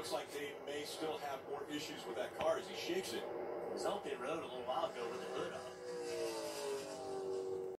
Looks like they may still have more issues with that car as he shakes it. Something was on pit road a little while ago with